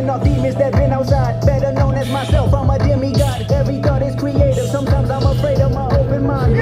fighting off demons that been outside. Better known as myself, I'm a demigod. Every thought is creative. Sometimes I'm afraid of my open mind.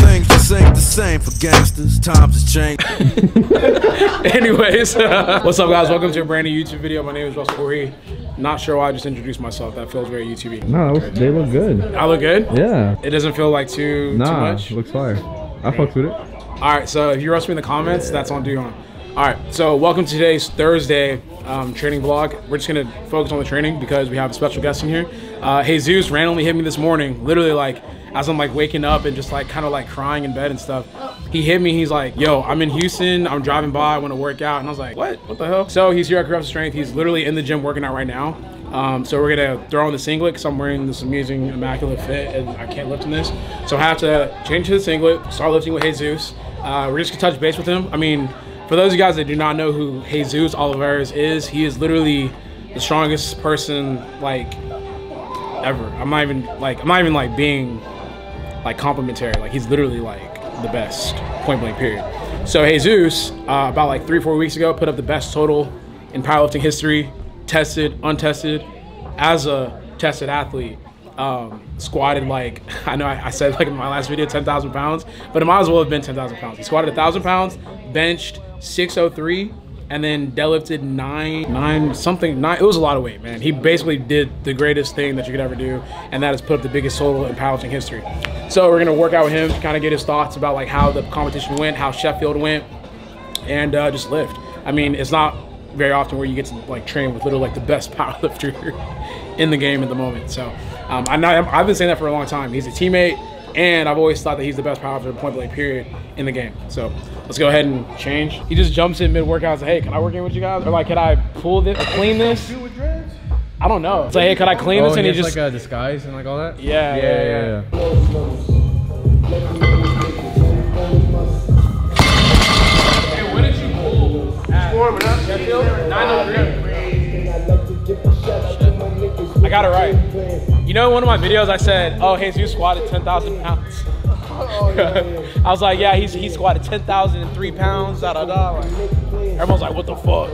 Things just ain't the same for gangsters. Times has changed. Anyways, what's up, guys? Welcome to a brand new YouTube video. My name is Russel Orhii. Not sure why I just introduced myself. That feels very YouTube. No, they look good. I look good. Yeah. It doesn't feel like too too Nah, much. looks fire. I fucks with it. All right, so if you roast me in the comments, that's on Duhon. All right, so welcome to today's Thursday um, training vlog. We're just gonna focus on the training because we have a special guest in here. Uh, Jesus randomly hit me this morning, literally like as I'm like waking up and just like kind of like crying in bed and stuff. He hit me. He's like, "Yo, I'm in Houston. I'm driving by. I want to work out." And I was like, "What? What the hell?" So he's here at Corrupt Strength. He's literally in the gym working out right now. Um, so we're gonna throw on the singlet because I'm wearing this amazing immaculate fit and I can't lift in this. So I have to change to the singlet, start lifting with Jesus. Uh, we're just gonna touch base with him. I mean, for those of you guys that do not know who Jesus Olivares is, he is literally the strongest person like ever. I'm not even like I'm not even like being like complimentary. Like he's literally like the best, point blank period. So Jesus, uh, about like three four weeks ago, put up the best total in powerlifting history, tested, untested, as a tested athlete. Um, squatted like I know I, I said like in my last video, ten thousand pounds, but it might as well have been ten thousand pounds. He squatted thousand pounds, benched six oh three, and then deadlifted nine nine something nine. It was a lot of weight, man. He basically did the greatest thing that you could ever do, and that is put up the biggest total in powerlifting history. So we're gonna work out with him to kind of get his thoughts about like how the competition went, how Sheffield went, and uh, just lift. I mean, it's not very often where you get to like train with literally like the best powerlifter in the game at the moment. So um, I know I've been saying that for a long time. He's a teammate, and I've always thought that he's the best powerlifter point blank period in the game. So let's go ahead and change. He just jumps in mid workout and says, "Hey, can I work in with you guys? Or like, can I pull this, or clean this?" I don't know. It's like, "Hey, can I clean this?" Oh, And he he has just like a disguise and like all that? yeah, yeah, yeah. Hey, what did you pull at Sheffield? 903? I got it right. You know, one of my videos, I said, "Oh, Jesus squatted 10,000 pounds." I was like, "Yeah, he's he squatted 10,003 pounds." Da da da. Like, everyone's like, "What the fuck?"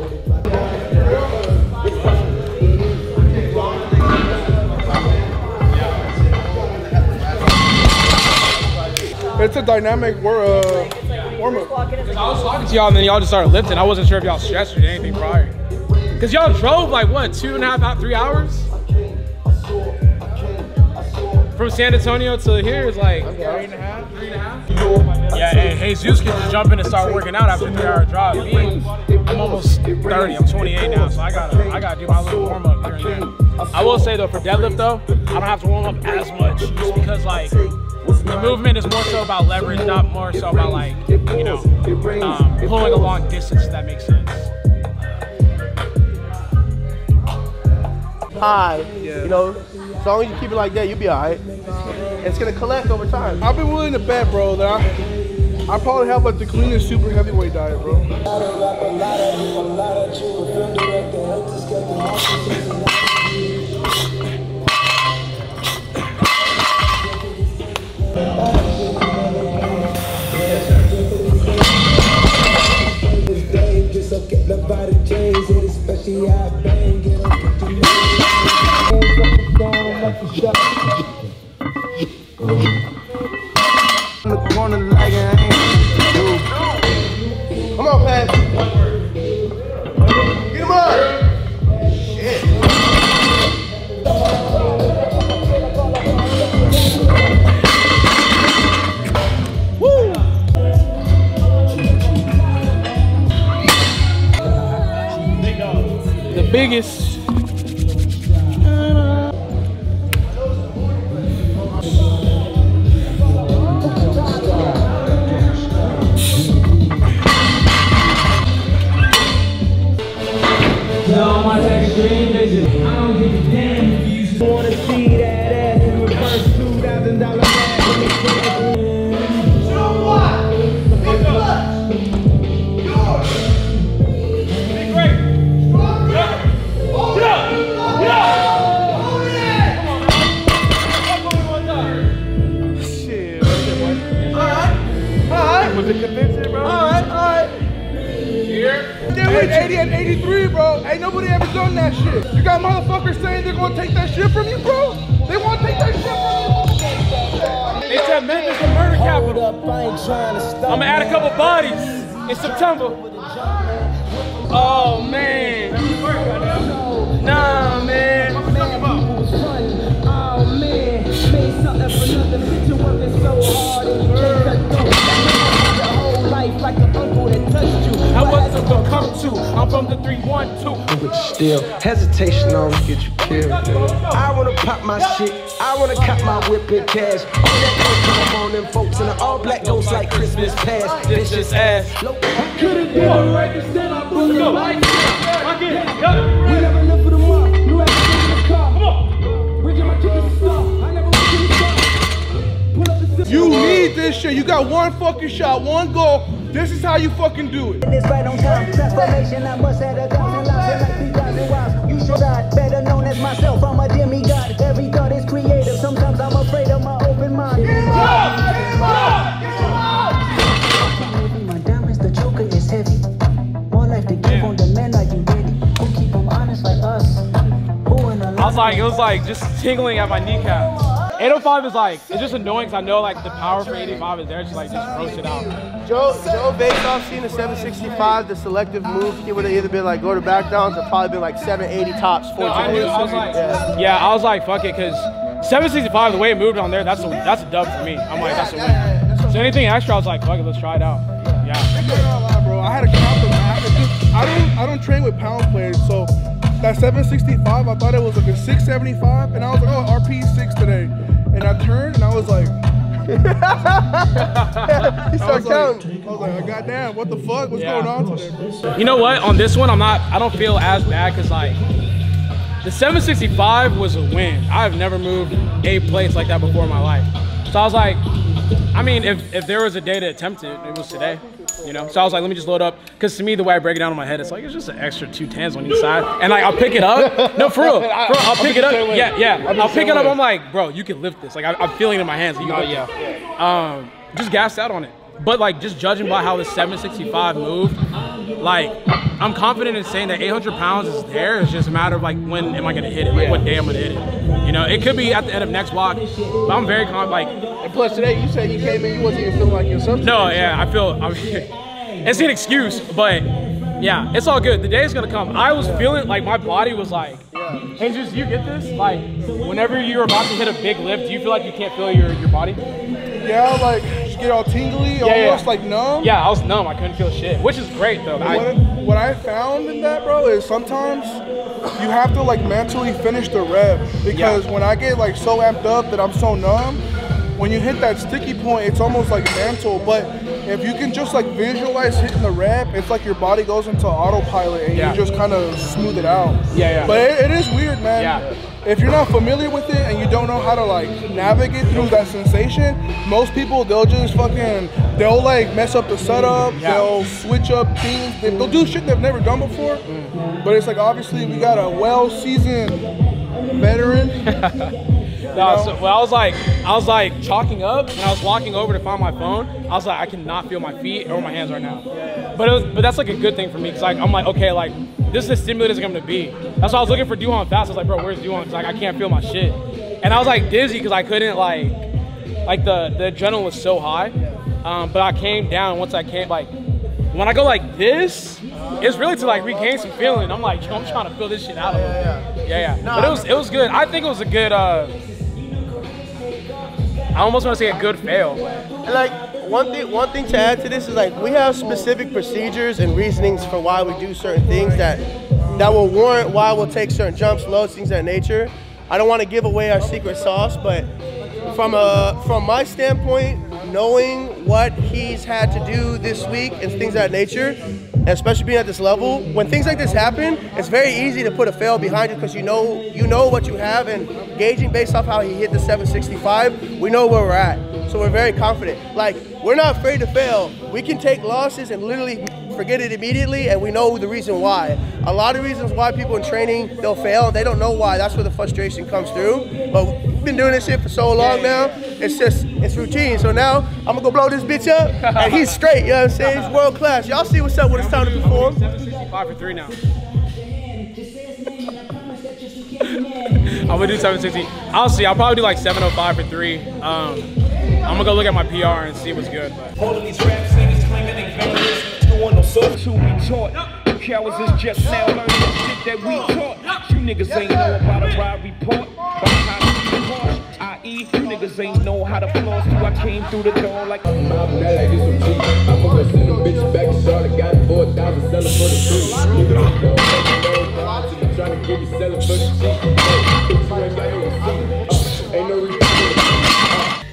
It's a dynamic war, uh, warm up. I was talking to y'all, and then y'all just started lifting. I wasn't sure if y'all stretched or did anything prior. Cause y'all drove like what, two and a half, out three hours? From San Antonio to here is like three and a half, three and a half. Yeah, and Jesus can just jump in and start working out after a three-hour drive. Me, I'm almost 30. I'm 28 now, so I gotta, I gotta do my little warm up here and there. I will say though, for deadlift though, I don't have to warm up as much, just because like the movement is more so about leverage, not more so about like, you know, um, pulling a long distance. If that makes sense. high. You know, as long as you keep it like that, you'll be alright. It's gonna collect over time. I've been willing to bet, bro, that I, I probably have like the cleanest super heavyweight diet, bro. Come bodies in September. Oh man. Nah, man. Oh man, made something for nothing. Picture working so hard and you can't let go. Your whole like an uncle that touched you. I wasn't gonna come to. I'm from the 312. But Still, hesitation always get you killed. I wanna pop my shit. I wanna cop my whip in cash. All that coke come on them folks in the all black ghost like Christmas past. Vicious ass. I Couldn't do it right instead I put the lights We never live for the mark. You have to get in the car. Come on. Bring my chicken stop. I never went to the store. Pull up the. You need this shit. You got one fucking shot, one goal. This is how you fucking do it. This right on time. Transformation. I must have a thousand lives and like 3,000 wives. You should die. Better known as myself. Was like, it was like just tingling at my kneecaps. 805 is like, it's just annoying because I know like the power for 85 is there, just like just roast it out. Joe, Joe, based off seeing the 765, the selective move, he would have either been like go to back downs or probably been like 780 tops, No, 14. I knew, I was like, Yeah. yeah, I was like, fuck it, because 765, the way it moved on there, that's a, that's a dub for me. I'm like, that's a win. So anything extra, I was like, fuck it, let's try it out. Yeah. I'm not gonna lie, bro. I had to count them. I, had to just, I don't I don't train with pound players, so that 765, I thought it was like a 675, and I was like, oh, RPE six today, and I turned and I was like, He I started was counting. like, I was like, goddamn, what the fuck? What's Yeah. going on today? You know what? On this one, I'm not. I don't feel as bad because like the 765 was a win. I've never moved eight plates like that before in my life. So I was like, I mean, if if there was a day to attempt it, it was today. You know. So I was like, let me just load up because to me, the way I break it down in my head, it's like it's just an extra two tens on each side, and like I'll pick it up. No, for real, for real I'll pick it up. Yeah, yeah. I'll pick it up. I'm like, bro, you can lift this. Like I, I'm feeling it in my hands. Like, you lift it. Um, just gassed out on it. But like just judging by how the 765 moved, like I'm confident in saying that 800 pounds is there. It's just a matter of like when am I gonna hit it? Like what day I'm gonna hit it? You know, it could be at the end of next block, but I'm very confident. Like And plus today, you said you came in, you wasn't even feeling like yourself. no, yeah, I feel I'm, it's an excuse, but yeah, it's all good. The day is gonna come. I was feeling like my body was like, hey, just you get this? Like, whenever you're about to hit a big lift, do you feel like you can't feel your your body? Yeah, like just get all tingly, yeah. almost like numb. Yeah, I was numb. I couldn't feel shit, which is great though. What, I, what I found in that, bro, is sometimes you have to like mentally finish the rep because when I get like so amped up that I'm so numb, when you hit that sticky point, it's almost like mental. But if you can just like visualize hitting the rep, it's like your body goes into autopilot and Yeah. you just kind of smooth it out. Yeah, yeah. But it, it is weird, man. Yeah. If you're not familiar with it and you don't know how to like navigate through that sensation, most people they'll just fucking they'll like mess up the setup, Yeah. they'll switch up things, they- they'll do shit they've never done before. Mm. But it's like obviously we got a well-seasoned veteran. No, so, well, I was like, I was like chalking up, and I was walking over to find my phone. I was like, I cannot feel my feet or my hands right now. But it was, but that's like a good thing for me, cause like I'm like, okay, like this is the stimulated as I'm gonna be. That's why I was looking for Duhon fast. I was like, bro, where's Duhon? Cause like I can't feel my shit, and I was like dizzy because I couldn't like, like the the adrenaline was so high. Um, but I came down once I came like. When I go like this, it's really to like regain some feeling. I'm like, yo, I'm trying to feel this shit out. Yeah, yeah, yeah. yeah. but it was it was good. I think it was a good. uh I almost want to say a good fail. And like one thing, one thing to add to this is like we have specific procedures and reasonings for why we do certain things that that will warrant why we'll take certain jumps, loads, things of that nature. I don't want to give away our secret sauce, but from a from my standpoint, knowing what he's had to do this week and things of that nature, especially being at this level, when things like this happen, it's very easy to put a fail behind you because you know you know what you have and gauging based off how he hit the 765, we know where we're at. So we're very confident. Like we're not afraid to fail. We can take losses and literally forget it immediately, and we know the reason why. A lot of reasons why people in training they'll fail, they don't know why. That's where the frustration comes through. But we've been doing this shit for so long now. It's just it's routine. So now I'm gonna go blow this bitch up, and he's straight. You know what I'm saying? He's world class. Y'all see what's up when it's time to perform. 765 for three now. I'm gonna do 760. I'll see. I'll probably do like 705 for three. Um, I'm gonna go look at my PR and see what's good. But. All of these rap singers claiming they veterans. Doing no so to be taught. You cowards is just now learning the shit that we taught. You niggas ain't know about a ride report. By the you i.e. you niggas ain't know how to floss till I came through the door like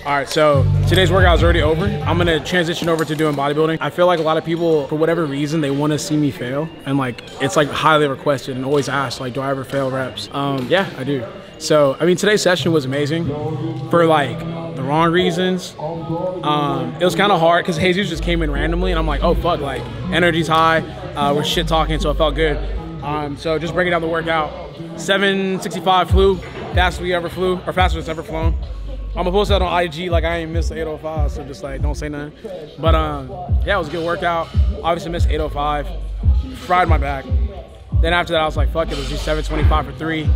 All right, so today's workout is already over. I'm gonna transition over to doing bodybuilding. I feel like a lot of people, for whatever reason, they want to see me fail, and like it's like highly requested and always asked, like, do I ever fail reps? Um, yeah, I do. So I mean, today's session was amazing for like the wrong reasons. Um, it was kind of hard because Jesus just came in randomly, and I'm like, oh fuck, like energy's high, uh, we're shit talking, so it felt good. Um, so just breaking down the workout, 765 flew, fastest we ever flew, or fastest it's ever flown. I'm gonna post that on IG like I ain't missed 805, so just like don't say nothing. But um, yeah, it was a good workout. Obviously missed 805, fried my back. Then after that, I was like, fuck it, let's do 725 for three.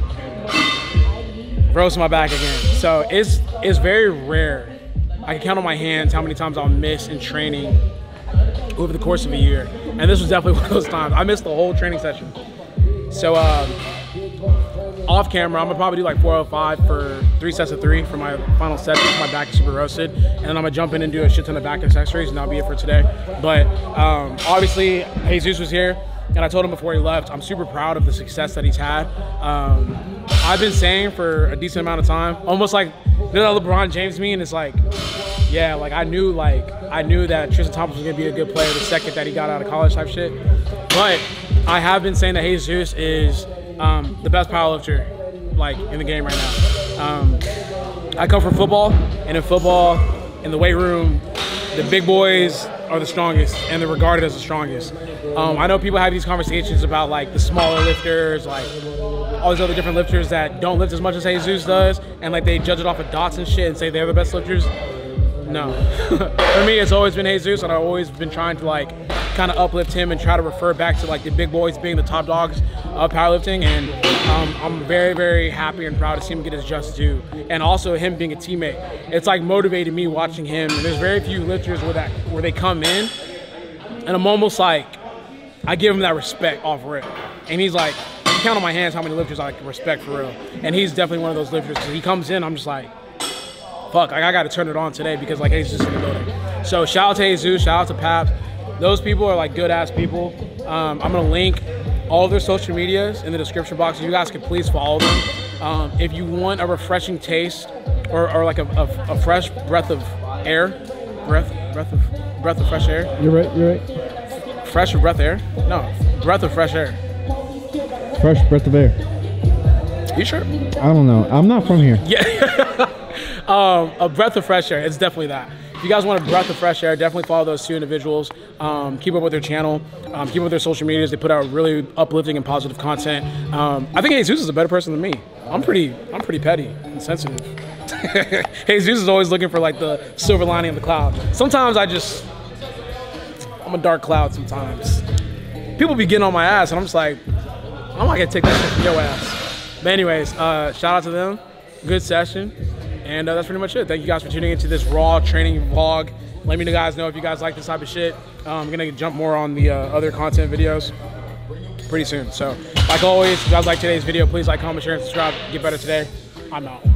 Roast my back again. So it's it's very rare. I can count on my hands how many times I'll miss in training over the course of a year. And this was definitely one of those times. I missed the whole training session. So um, off camera, I'm gonna probably do like 405 for three sets of three for my final set. because My back is super roasted, and then I'm gonna jump in and do a shit ton of back accessories, and that'll be it for today. But um, obviously, Jesus was here, and I told him before he left, I'm super proud of the success that he's had. Um, I've been saying for a decent amount of time, almost like you know LeBron James me, and it's like, yeah, like I knew like I knew that Tristan Thompson was gonna be a good player the second that he got out of college type shit. But I have been saying that Jesus is um, the best powerlifter like in the game right now. Um, I come from football, and in football, in the weight room, the big boys are the strongest, and they're regarded as the strongest. Um, I know people have these conversations about like the smaller lifters, like all these other different lifters that don't lift as much as Jesus does, and like they judge it off of dots and shit and say they're the best lifters. No. For me, it's always been Jesus, and I've always been trying to like kind of uplift him and try to refer back to like the big boys being the top dogs of powerlifting. And um, I'm very, very happy and proud to see him get his just due. And also him being a teammate. It's like motivated me watching him. And there's very few lifters where that where they come in, and I'm almost like I give him that respect off rip. And he's like, I count on my hands how many lifters I can respect for real. And he's definitely one of those lifters. 'cause he comes in, I'm just like, fuck, like, I got to turn it on today because like he's just in the building. So shout out to Jesus, shout out to Paps. Those people are like good ass people. Um, I'm gonna link all their social medias in the description box. You guys can please follow them. Um, if you want a refreshing taste or, or like a, a, a fresh breath of air, breath, breath of breath of fresh air, You're right. You're right. fresh breath of air. No, breath of fresh air. Fresh breath of air. You sure? I don't know. I'm not from here. um, a breath of fresh air. It's definitely that. If you guys want a breath of fresh air, definitely follow those two individuals. Um, keep up with their channel. Um, keep up with their social medias. They put out really uplifting and positive content. Um, I think Jesus is a better person than me. I'm pretty, I'm pretty petty and sensitive. Jesus is always looking for like the silver lining of the cloud. Sometimes I just, I'm a dark cloud. Sometimes people be getting on my ass, and I'm just like, I'm not gonna take that shit from your ass. But anyways, uh, shout out to them. Good session. And uh, that's pretty much it. Thank you guys for tuning into this raw training vlog. Let me know guys know if you guys like this type of shit. Um, I'm gonna jump more on the uh, other content videos pretty soon. So, like always, if you guys like today's video, please like, comment, share, and subscribe. Get better today. I'm out.